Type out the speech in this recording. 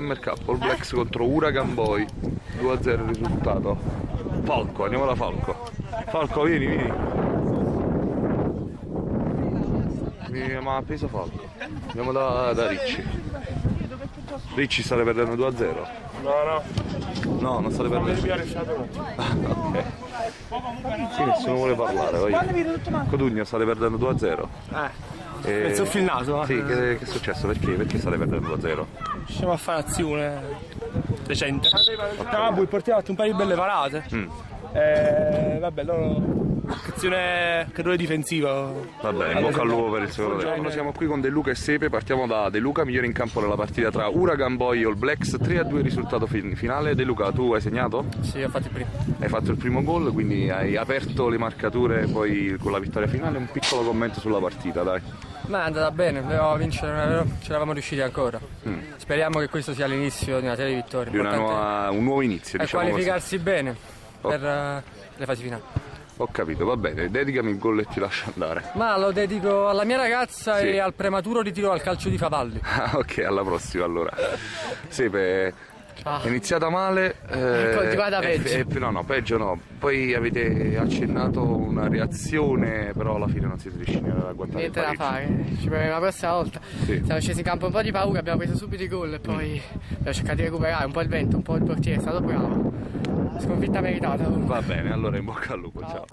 MRK, All Blacks contro Huracan Boy, 2-0 il risultato. Falco, andiamo da Falco. Falco, vieni, vieni. Ma ha preso Falco. Andiamo da, da Ricci. Ricci state perdendo 2-0? No, no, No, non state perdendo. mi lasciato. ok. Sì, nessuno vuole parlare, vai. Codugno state perdendo 2-0. Eh, E... Penso il naso, eh. Sì, che, che è successo? Perché? Perché state perdendo 2-0? riusciamo a fare azione decente. No, poi portiamo un paio di belle parate. Mm. Eh, vabbè, loro... Azione credo difensiva. Va bene, in bocca al lupo per il secondo tempo. Siamo qui con De Luca e Sepe, partiamo da De Luca, migliore in campo nella partita tra Huracan Boy e All Blacks, 3-2 risultato fin- finale. De Luca, tu hai segnato? Sì, ho fatto il primo. Hai fatto il primo gol, quindi hai aperto le marcature poi con la vittoria finale. Un piccolo commento sulla partita, dai. Ma è andata bene, dovevamo vincere, non avevo- ce l'eravamo riusciti ancora. Speriamo che questo sia l'inizio di una serie di vittorie. Mm. Di nuova- un nuovo inizio, diciamo così. qualificarsi bene per eh, le fasi finali. Ho capito, va bene, dedicami il gol e ti lascio andare. Ma lo dedico alla mia ragazza Sì. e al prematuro ritiro al calcio di Favalli. Ah, ok, alla prossima allora. Sepe, Ah. è iniziata male. eh, Continuata e- peggio. e- no, no, peggio no. Poi avete accennato una reazione, però alla fine non siete riusciti ad agguantare Niente da fare, ci proviamo la prossima volta. Sì. Siamo scesi in campo un po' di paura, abbiamo preso subito i gol e poi abbiamo cercato di recuperare un po' il vento, un po' il portiere, è stato bravo. Sconfitta meritata comunque. Va bene, allora in bocca al lupo, ciao.